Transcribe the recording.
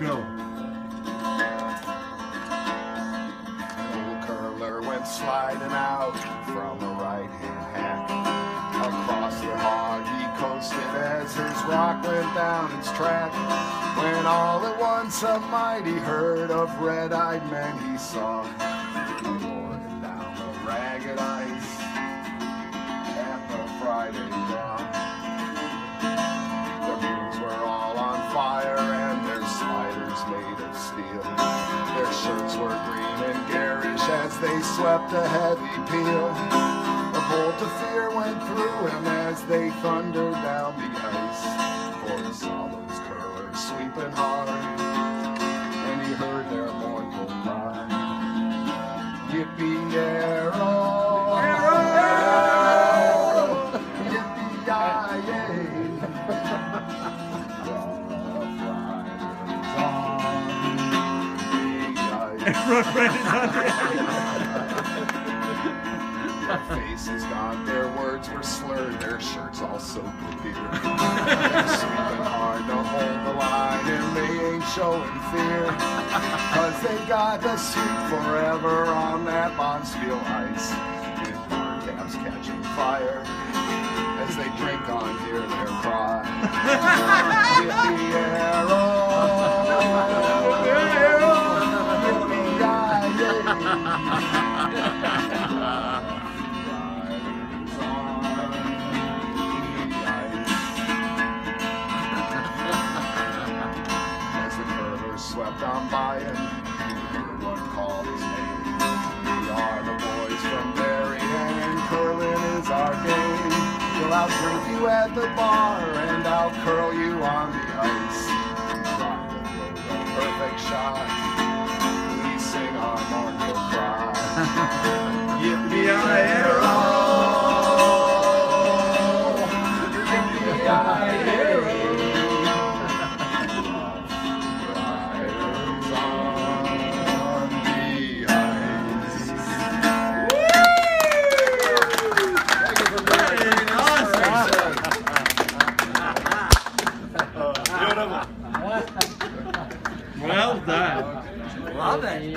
Go. Old curler went sliding out from a right-hand hack. Across the hog he coasted as his rock went down its track. When all at once a mighty herd of red-eyed men he saw. Roaring down the ragged ice at the Friday dawn. Their boots were all on fire steel. Their shirts were green and garish as they swept a heavy peel. A bolt of fear went through him as they thundered down the ice. For he saw those curlers sweeping hard, Their faces gone, their words were slurred, their shirts all soaked with beer. They're hard to hold the line, and they ain't showing fear. Cause they got to sweep forever on that Bonspiel ice. With bar caps catching fire as they drink on, hear their cry. Curlers swept on by him, everyone called his name. We are the boys from Barrie, and curling is our game. We'll outdrink you at the bar, and I'll curl you on the ice. まだいい。